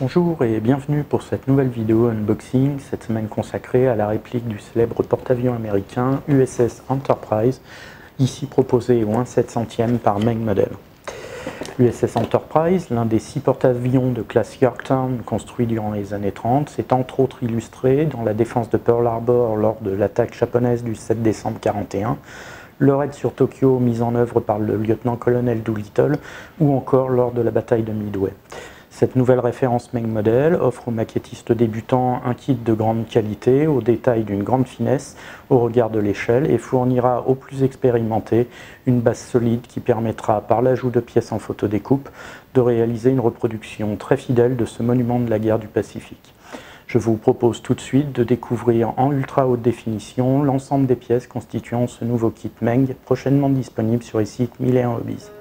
Bonjour et bienvenue pour cette nouvelle vidéo unboxing, cette semaine consacrée à la réplique du célèbre porte-avions américain USS Enterprise, ici proposé au 1 700e par Meg Model. L'USS Enterprise, l'un des six porte-avions de classe Yorktown construits durant les années 30, s'est entre autres illustré dans la défense de Pearl Harbor lors de l'attaque japonaise du 7 décembre 1941, le raid sur Tokyo mis en œuvre par le lieutenant-colonel Doolittle ou encore lors de la bataille de Midway. Cette nouvelle référence Meg Model offre aux maquettistes débutants un kit de grande qualité, au détail d'une grande finesse au regard de l'échelle et fournira aux plus expérimentés une base solide qui permettra, par l'ajout de pièces en photodécoupe, de réaliser une reproduction très fidèle de ce monument de la guerre du Pacifique. Je vous propose tout de suite de découvrir en ultra haute définition l'ensemble des pièces constituant ce nouveau kit Meng, prochainement disponible sur les sites 1001 Hobbies.